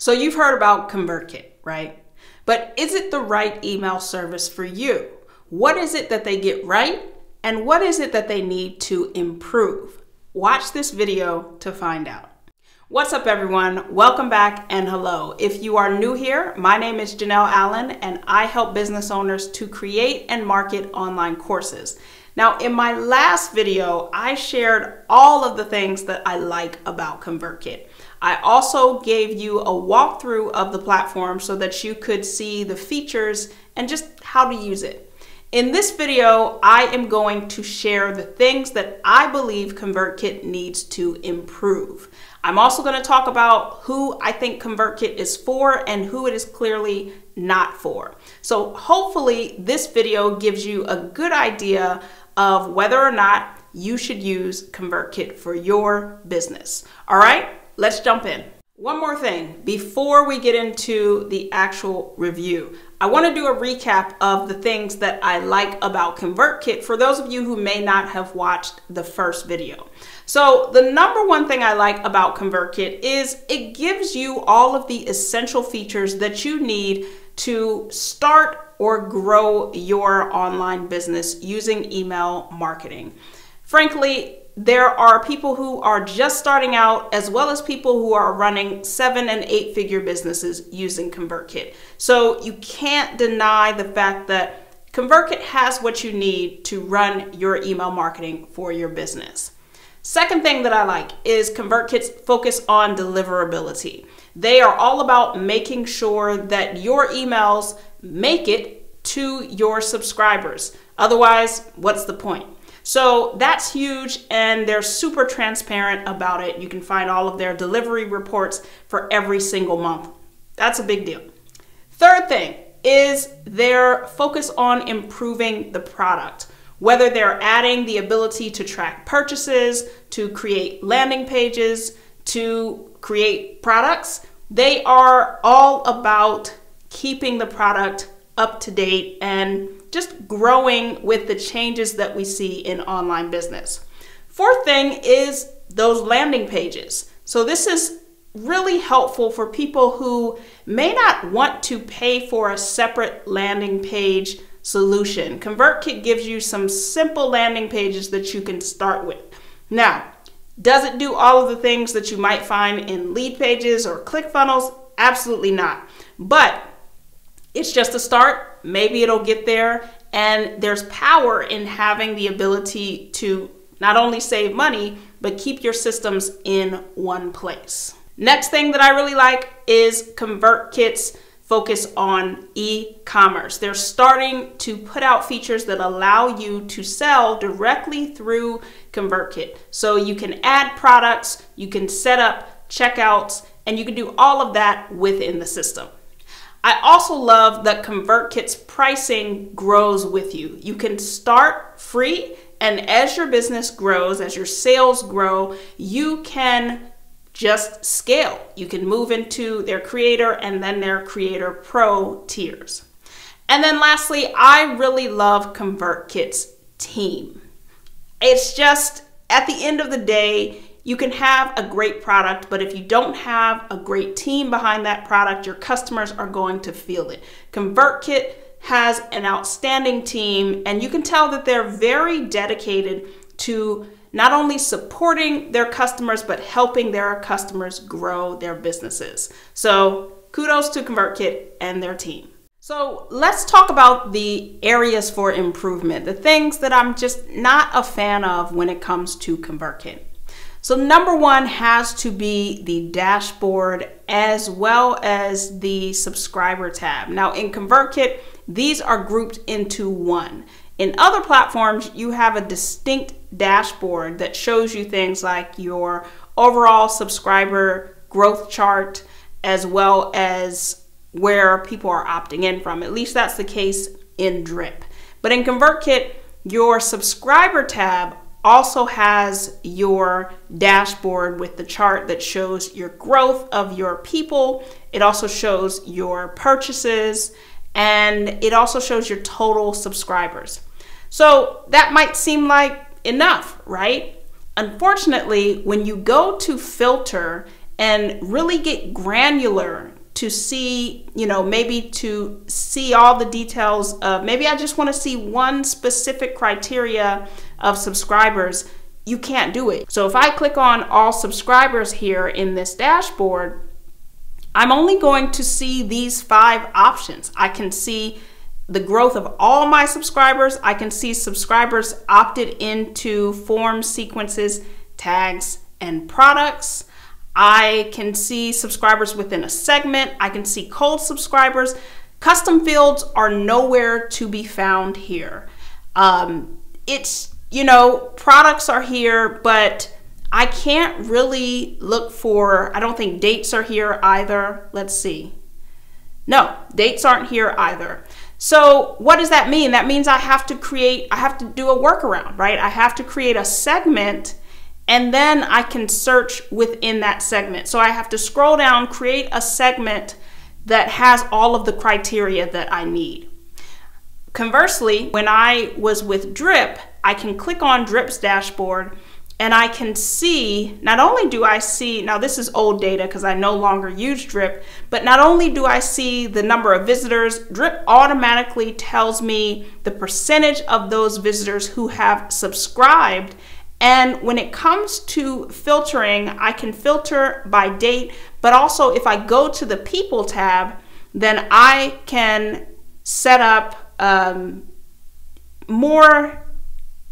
So you've heard about ConvertKit, right? But is it the right email service for you? What is it that they get right? And what is it that they need to improve? Watch this video to find out. What's up, everyone? Welcome back and hello. If you are new here, my name is Janelle Allen, and I help business owners to create and market online courses. Now, in my last video, I shared all of the things that I like about ConvertKit. I also gave you a walkthrough of the platform so that you could see the features and just how to use it. In this video, I am going to share the things that I believe ConvertKit needs to improve. I'm also going to talk about who I think ConvertKit is for and who it is clearly not for. So hopefully this video gives you a good idea of whether or not you should use ConvertKit for your business. All right, let's jump in. One more thing before we get into the actual review. I want to do a recap of the things that I like about ConvertKit for those of you who may not have watched the first video. So the number one thing I like about ConvertKit is it gives you all of the essential features that you need to start or grow your online business using email marketing. Frankly, there are people who are just starting out as well as people who are running seven and eight figure businesses using ConvertKit. So you can't deny the fact that ConvertKit has what you need to run your email marketing for your business. Second thing that I like is ConvertKit's focus on deliverability. They are all about making sure that your emails make it to your subscribers. Otherwise, what's the point? So that's huge, and they're super transparent about it. You can find all of their delivery reports for every single month. That's a big deal. Third thing is their focus on improving the product. Whether they're adding the ability to track purchases, to create landing pages, to create products, they are all about keeping the product up to date and just growing with the changes that we see in online business. Fourth thing is those landing pages. So this is really helpful for people who may not want to pay for a separate landing page solution. ConvertKit gives you some simple landing pages that you can start with. Now, does it do all of the things that you might find in LeadPages or ClickFunnels? Absolutely not. But it's just a start. Maybe it'll get there. And there's power in having the ability to not only save money, but keep your systems in one place. Next thing that I really like is ConvertKit's focus on e-commerce. They're starting to put out features that allow you to sell directly through ConvertKit. So you can add products, you can set up checkouts, and you can do all of that within the system. I also love that ConvertKit's pricing grows with you. You can start free, and as your business grows, as your sales grow, you can just scale. You can move into their creator and then their creator pro tiers. And then lastly, I really love ConvertKit's team. It's just at the end of the day, you can have a great product, but if you don't have a great team behind that product, your customers are going to feel it. ConvertKit has an outstanding team, and you can tell that they're very dedicated to not only supporting their customers, but helping their customers grow their businesses. So, kudos to ConvertKit and their team. So let's talk about the areas for improvement, the things that I'm just not a fan of when it comes to ConvertKit. So number one has to be the dashboard as well as the subscriber tab. Now in ConvertKit, these are grouped into one. In other platforms, you have a distinct dashboard that shows you things like your overall subscriber growth chart as well as where people are opting in from. At least that's the case in Drip. But in ConvertKit, your subscriber tab also has your dashboard with the chart that shows your growth of your people. It also shows your purchases and it also shows your total subscribers. So that might seem like enough, right? Unfortunately, when you go to filter and really get granular to see, you know, maybe to see all the details of maybe I just want to see one specific criteria of subscribers, you can't do it. So if I click on all subscribers here in this dashboard, I'm only going to see these five options. I can see the growth of all my subscribers. I can see subscribers opted into form sequences, tags, and products. I can see subscribers within a segment. I can see cold subscribers. Custom fields are nowhere to be found here. Um, it's, you know, products are here, but I can't really look for, I don't think dates are here either. Let's see. No, dates aren't here either. So what does that mean? That means I have to create, I have to do a workaround, right? I have to create a segment and then I can search within that segment. So I have to scroll down, create a segment that has all of the criteria that I need. Conversely, when I was with Drip, I can click on Drip's dashboard and I can see, not only do I see, now this is old data because I no longer use Drip, but not only do I see the number of visitors, Drip automatically tells me the percentage of those visitors who have subscribed. And when it comes to filtering, I can filter by date, but also if I go to the people tab, then I can set up um, more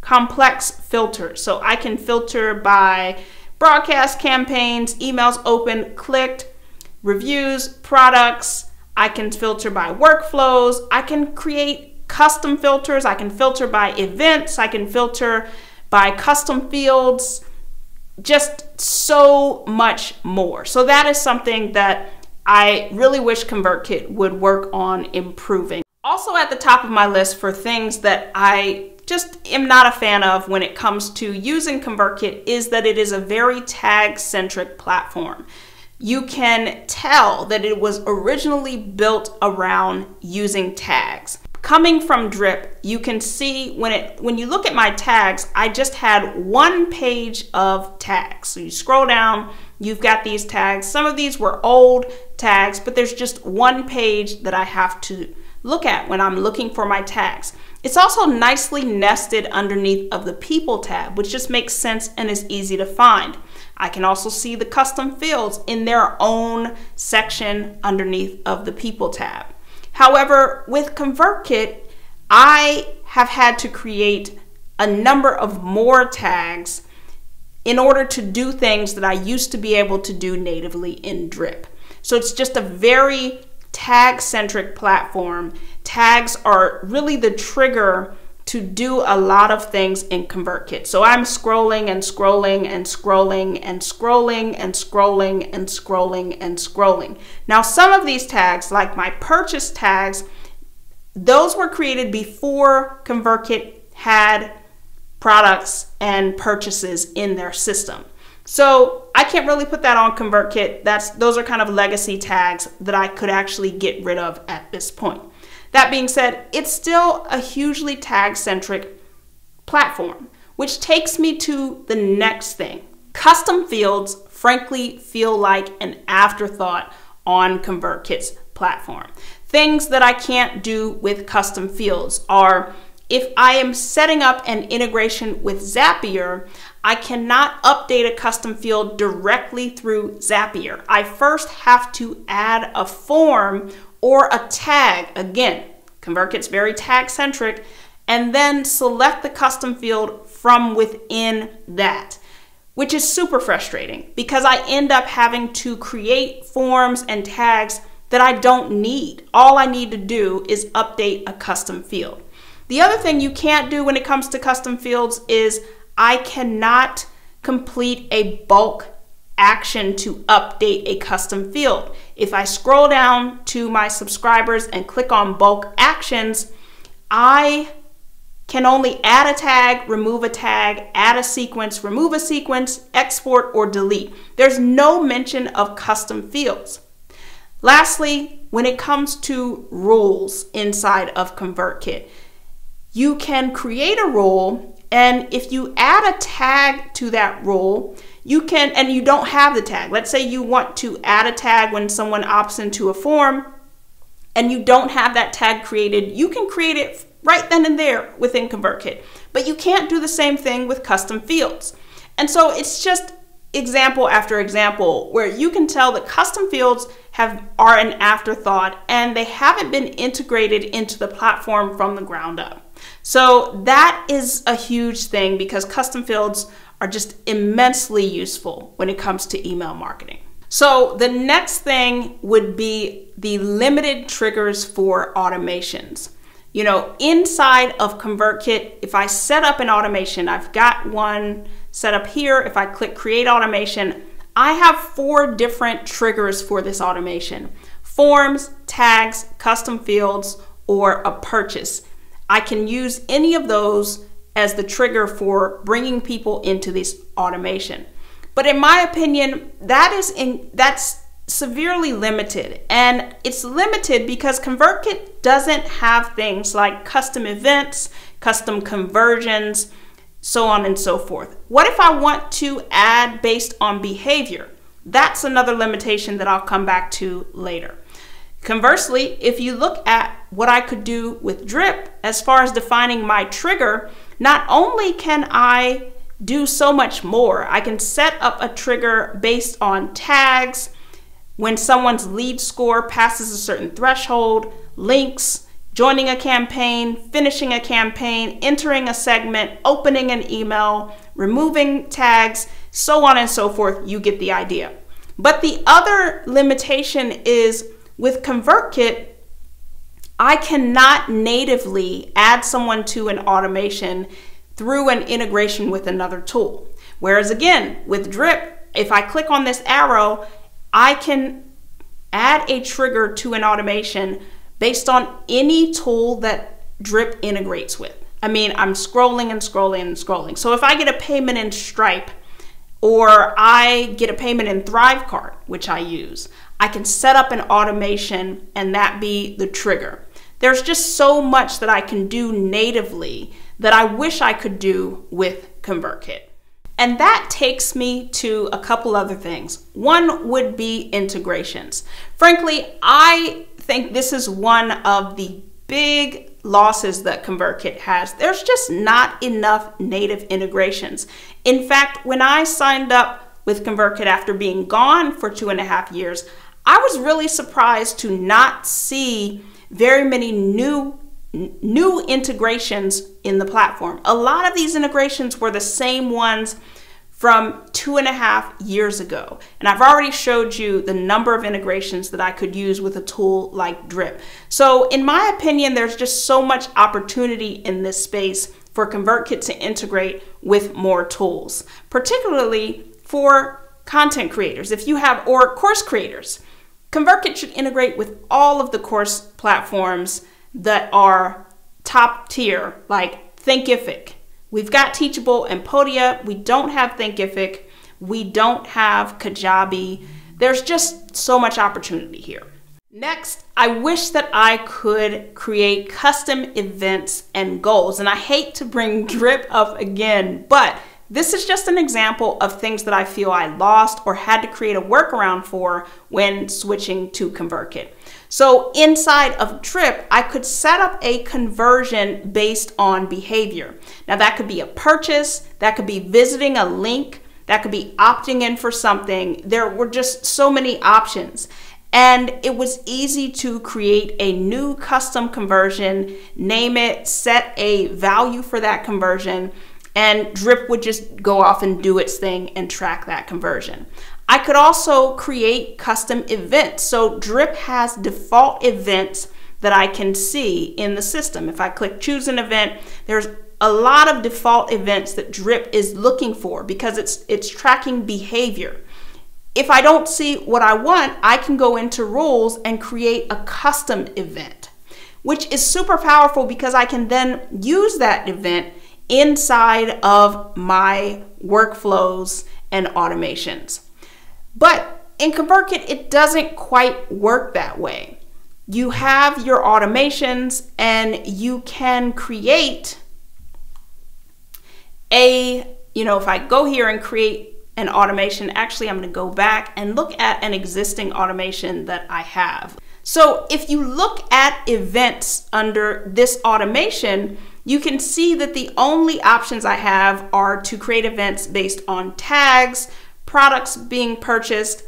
complex filters. So I can filter by broadcast campaigns, emails open, clicked, reviews, products. I can filter by workflows. I can create custom filters. I can filter by events. I can filter by custom fields, just so much more. So that is something that I really wish ConvertKit would work on improving. Also at the top of my list for things that I just am not a fan of when it comes to using ConvertKit is that it is a very tag-centric platform. You can tell that it was originally built around using tags. Coming from drip you can see when it when you look at my tags i just had one page of tags. So you scroll down you've got these tags. Some of these were old tags but there's just one page that i have to look at when i'm looking for my tags it's also nicely nested underneath of the people tab which just makes sense and is easy to find I can also see the custom fields in their own section underneath of the people tab. However, with ConvertKit, I have had to create a number of more tags in order to do things that I used to be able to do natively in Drip. So it's just a very tag centric platform. Tags are really the trigger to do a lot of things in ConvertKit. So I'm scrolling and scrolling and scrolling and scrolling and scrolling and scrolling and scrolling. Now, some of these tags, like my purchase tags, those were created before ConvertKit had products and purchases in their system. So I can't really put that on ConvertKit. That's those are kind of legacy tags that I could actually get rid of at this point. That being said, it's still a hugely tag centric platform, which takes me to the next thing. Custom fields, frankly, feel like an afterthought on ConvertKit's platform. Things that I can't do with custom fields are if I am setting up an integration with Zapier, I cannot update a custom field directly through Zapier. I first have to add a form or a tag. Again, ConvertKit's very tag centric, and then select the custom field from within that, which is super frustrating because I end up having to create forms and tags that I don't need. All I need to do is update a custom field. The other thing you can't do when it comes to custom fields is I cannot complete a bulk action to update a custom field. If I scroll down to my subscribers and click on bulk actions, I can only add a tag, remove a tag, add a sequence, remove a sequence, export, or delete. There's no mention of custom fields. Lastly, when it comes to rules inside of ConvertKit, you can create a rule, and if you add a tag to that rule, you can, and you don't have the tag. Let's say you want to add a tag when someone opts into a form and you don't have that tag created, you can create it right then and there within ConvertKit. But you can't do the same thing with custom fields. And so it's just example after example where you can tell that custom fields have are an afterthought and they haven't been integrated into the platform from the ground up. So that is a huge thing because custom fields are just immensely useful when it comes to email marketing. So the next thing would be the limited triggers for automations. You know, inside of ConvertKit, if I set up an automation, I've got one set up here. If I click create automation, I have four different triggers for this automation. Forms, tags, custom fields, or a purchase. I can use any of those as the trigger for bringing people into this automation. But in my opinion, that is in that's severely limited. And it's limited because ConvertKit doesn't have things like custom events, custom conversions, so on and so forth. What if I want to add based on behavior? That's another limitation that I'll come back to later. Conversely, if you look at what I could do with drip as far as defining my trigger, not only can I do so much more, I can set up a trigger based on tags, when someone's lead score passes a certain threshold, links, joining a campaign, finishing a campaign, entering a segment, opening an email, removing tags, so on and so forth, you get the idea. But the other limitation is with ConvertKit, I cannot natively add someone to an automation through an integration with another tool. Whereas again, with Drip, if I click on this arrow, I can add a trigger to an automation based on any tool that Drip integrates with. I mean, I'm scrolling and scrolling and scrolling. So if I get a payment in Stripe or I get a payment in ThriveCart, which I use, I can set up an automation and that be the trigger. There's just so much that I can do natively that I wish I could do with ConvertKit. And that takes me to a couple other things. One would be integrations. Frankly, I think this is one of the big losses that ConvertKit has. There's just not enough native integrations. In fact, when I signed up with ConvertKit after being gone for two and a half years, I was really surprised to not see very many new new integrations in the platform. A lot of these integrations were the same ones from two and a half years ago. And I've already showed you the number of integrations that I could use with a tool like Drip. So in my opinion, there's just so much opportunity in this space for ConvertKit to integrate with more tools, particularly for content creators. If you have, or course creators, ConvertKit should integrate with all of the course platforms that are top tier, like Thinkific. We've got Teachable and Podia. We don't have Thinkific. We don't have Kajabi. There's just so much opportunity here. Next, I wish that I could create custom events and goals. And I hate to bring drip up again, but this is just an example of things that I feel I lost or had to create a workaround for when switching to ConvertKit. So inside of Drip, I could set up a conversion based on behavior. Now that could be a purchase, that could be visiting a link, that could be opting in for something. There were just so many options. And it was easy to create a new custom conversion, name it, set a value for that conversion, and Drip would just go off and do its thing and track that conversion. I could also create custom events. So Drip has default events that I can see in the system. If I click choose an event, there's a lot of default events that Drip is looking for because it's it's tracking behavior. If I don't see what I want, I can go into rules and create a custom event, which is super powerful because I can then use that event inside of my workflows and automations. But in ConvertKit, it doesn't quite work that way. You have your automations and you can create a, you know, if I go here and create an automation. Actually, I'm going to go back and look at an existing automation that I have. So if you look at events under this automation, you can see that the only options I have are to create events based on tags, products being purchased,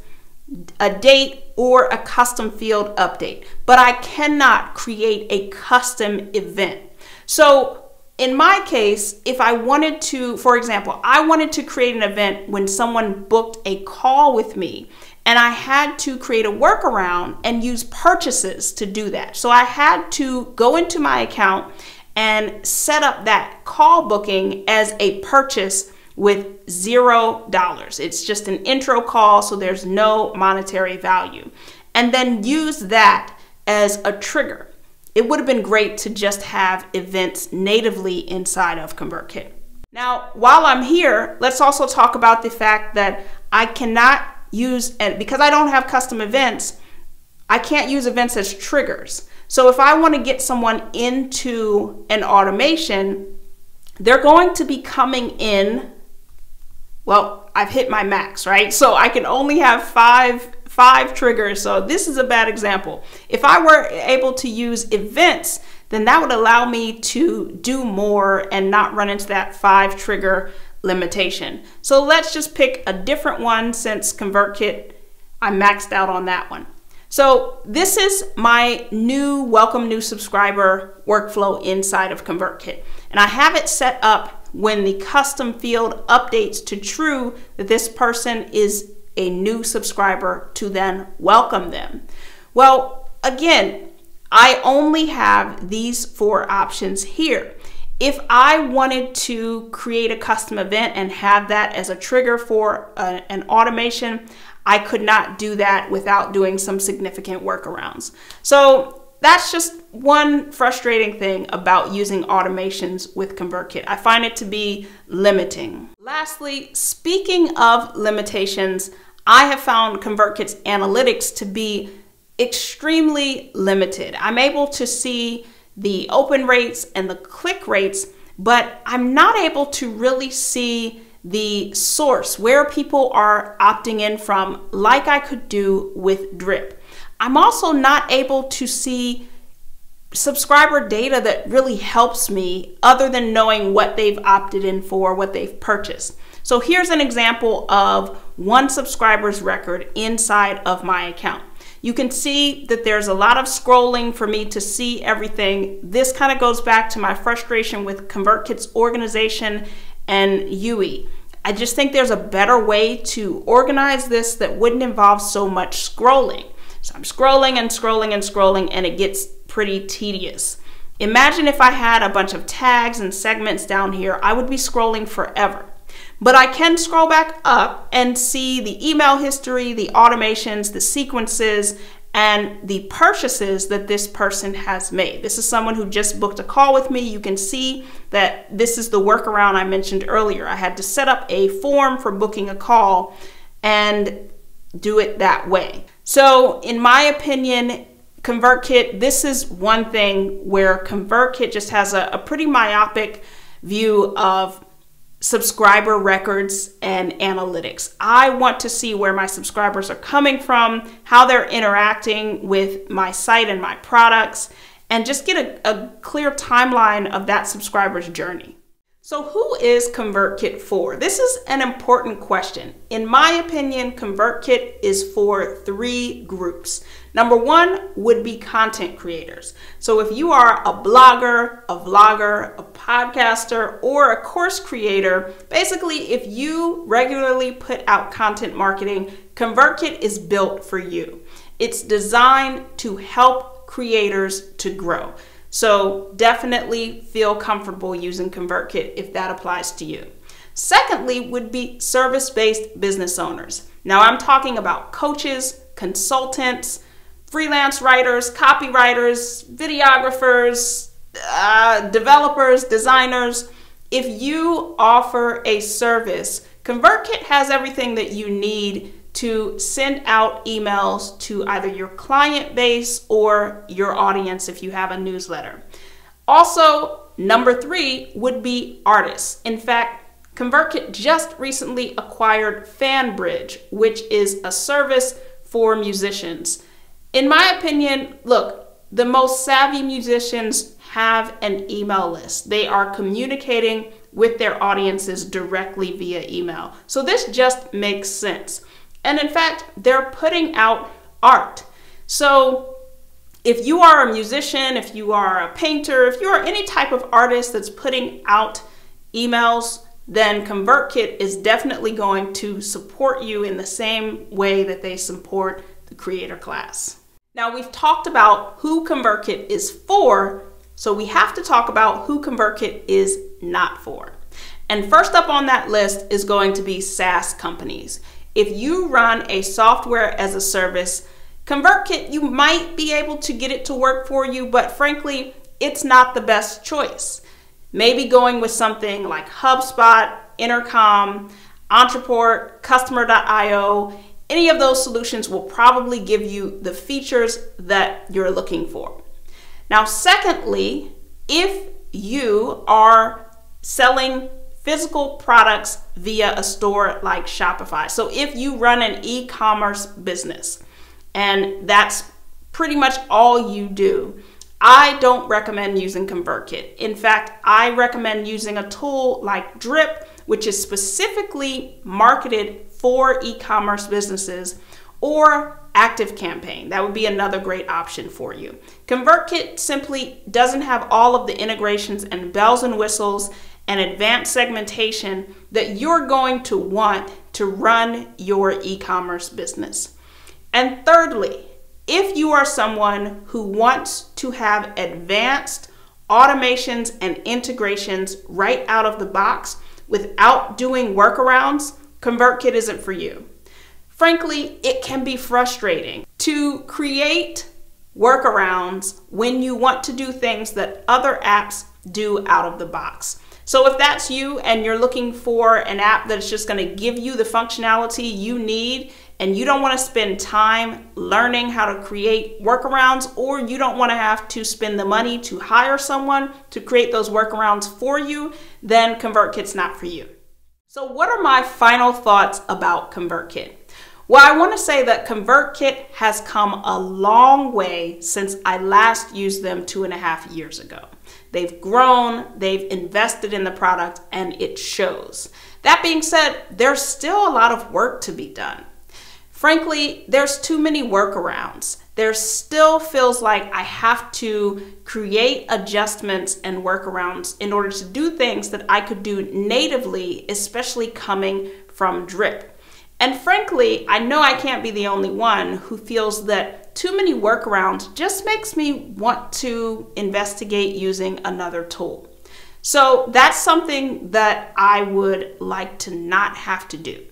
a date, or a custom field update. But I cannot create a custom event. So in my case, if I wanted to, for example, I wanted to create an event when someone booked a call with me and I had to create a workaround and use purchases to do that. So I had to go into my account and set up that call booking as a purchase with zero dollars. It's just an intro call, so there's no monetary value. And then use that as a trigger it would have been great to just have events natively inside of ConvertKit. Now, while I'm here, let's also talk about the fact that I cannot use, because I don't have custom events, I can't use events as triggers. So if I want to get someone into an automation, they're going to be coming in, well, I've hit my max, right? So I can only have five five triggers. So this is a bad example. If I were able to use events, then that would allow me to do more and not run into that five trigger limitation. So let's just pick a different one since ConvertKit, I maxed out on that one. So this is my new welcome new subscriber workflow inside of ConvertKit. And I have it set up when the custom field updates to true that this person is a new subscriber to then welcome them? Well, again, I only have these four options here. If I wanted to create a custom event and have that as a trigger for a, an automation, I could not do that without doing some significant workarounds. So that's just one frustrating thing about using automations with ConvertKit. I find it to be limiting. Lastly, speaking of limitations, I have found ConvertKit's analytics to be extremely limited. I'm able to see the open rates and the click rates, but I'm not able to really see the source where people are opting in from like I could do with Drip. I'm also not able to see subscriber data that really helps me other than knowing what they've opted in for, what they've purchased. So here's an example of one subscriber's record inside of my account. You can see that there's a lot of scrolling for me to see everything. This kind of goes back to my frustration with ConvertKit's organization and UE. I just think there's a better way to organize this that wouldn't involve so much scrolling. So I'm scrolling and scrolling and scrolling and it gets pretty tedious. Imagine if I had a bunch of tags and segments down here, I would be scrolling forever. But I can scroll back up and see the email history, the automations, the sequences, and the purchases that this person has made. This is someone who just booked a call with me. You can see that this is the workaround I mentioned earlier. I had to set up a form for booking a call and do it that way. So, in my opinion, ConvertKit, this is one thing where ConvertKit just has a, a pretty myopic view of subscriber records and analytics. I want to see where my subscribers are coming from, how they're interacting with my site and my products, and just get a, a clear timeline of that subscriber's journey. So who is ConvertKit for? This is an important question. In my opinion, ConvertKit is for three groups. Number one would be content creators. So if you are a blogger, a vlogger, a podcaster, or a course creator, basically if you regularly put out content marketing, ConvertKit is built for you. It's designed to help creators to grow. So definitely feel comfortable using ConvertKit if that applies to you. Secondly, would be service based business owners. Now, I'm talking about coaches, consultants, freelance writers, copywriters, videographers, uh, developers, designers. If you offer a service, ConvertKit has everything that you need to send out emails to either your client base or your audience if you have a newsletter. Also, number three would be artists. In fact, ConvertKit just recently acquired FanBridge, which is a service for musicians. In my opinion, look, the most savvy musicians have an email list. They are communicating with their audiences directly via email. So this just makes sense. And in fact, they're putting out art. So if you are a musician, if you are a painter, if you are any type of artist that's putting out emails, then ConvertKit is definitely going to support you in the same way that they support the creator class. Now we've talked about who ConvertKit is for, so we have to talk about who ConvertKit is not for. And first up on that list is going to be SaaS companies. If you run a software as a service, ConvertKit, you might be able to get it to work for you, but frankly, it's not the best choice. Maybe going with something like HubSpot, Intercom, Entreport, Customer.io, any of those solutions will probably give you the features that you're looking for. Now, secondly, if you are selling physical products via a store like Shopify. So if you run an e-commerce business and that's pretty much all you do, I don't recommend using ConvertKit. In fact, I recommend using a tool like Drip, which is specifically marketed for e-commerce businesses, or ActiveCampaign. That would be another great option for you. ConvertKit simply doesn't have all of the integrations and bells and whistles and advanced segmentation that you're going to want to run your e-commerce business. And thirdly, if you are someone who wants to have advanced automations and integrations right out of the box without doing workarounds, ConvertKit isn't for you. Frankly, it can be frustrating to create workarounds when you want to do things that other apps do out of the box. So if that's you and you're looking for an app that's just going to give you the functionality you need and you don't want to spend time learning how to create workarounds, or you don't want to have to spend the money to hire someone to create those workarounds for you, then ConvertKit's not for you. So, what are my final thoughts about ConvertKit? Well, I want to say that ConvertKit has come a long way since I last used them two and a half years ago. They've grown, they've invested in the product, and it shows. That being said, there's still a lot of work to be done. Frankly, there's too many workarounds. There still feels like I have to create adjustments and workarounds in order to do things that I could do natively, especially coming from Drip. And frankly, I know I can't be the only one who feels that too many workarounds just makes me want to investigate using another tool. So that's something that I would like to not have to do.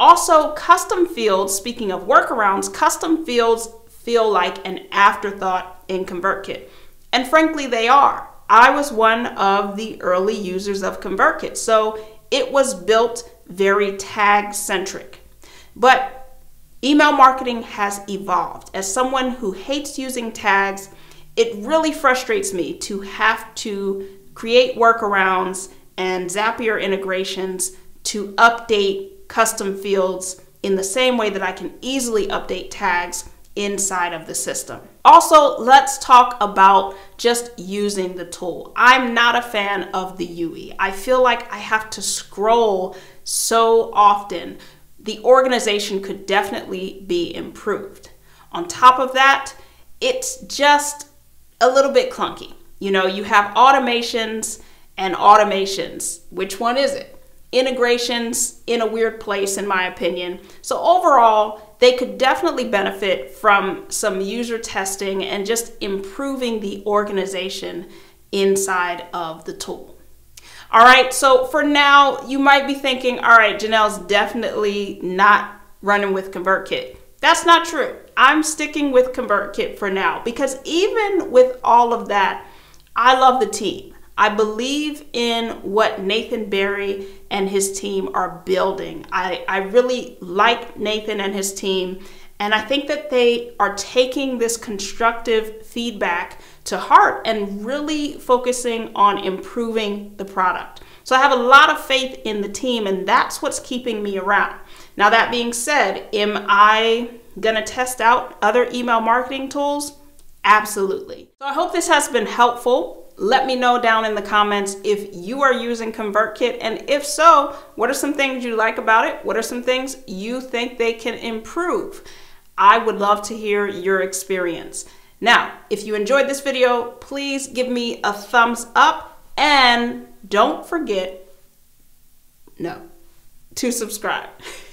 Also, custom fields, speaking of workarounds, custom fields feel like an afterthought in ConvertKit. And frankly, they are. I was one of the early users of ConvertKit, so it was built very tag centric. But email marketing has evolved. As someone who hates using tags, it really frustrates me to have to create workarounds and Zapier integrations to update custom fields in the same way that I can easily update tags inside of the system. Also, let's talk about just using the tool. I'm not a fan of the UE. I feel like I have to scroll so often. The organization could definitely be improved. On top of that, it's just a little bit clunky. You know, you have automations and automations. Which one is it? integrations in a weird place, in my opinion. So, overall, they could definitely benefit from some user testing and just improving the organization inside of the tool. All right, so for now, you might be thinking, all right, Janelle's definitely not running with ConvertKit. That's not true. I'm sticking with ConvertKit for now because even with all of that, I love the team. I believe in what Nathan Barry and his team are building. I, I really like Nathan and his team, and I think that they are taking this constructive feedback to heart and really focusing on improving the product. So I have a lot of faith in the team, and that's what's keeping me around. Now, that being said, am I going to test out other email marketing tools? Absolutely. So I hope this has been helpful. Let me know down in the comments if you are using ConvertKit, and if so, what are some things you like about it? What are some things you think they can improve? I would love to hear your experience. Now, if you enjoyed this video, please give me a thumbs up and don't forget, no, to subscribe.